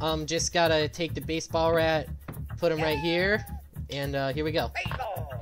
Um, just gotta take the baseball rat, put him right here, and uh, here we go. Baseball.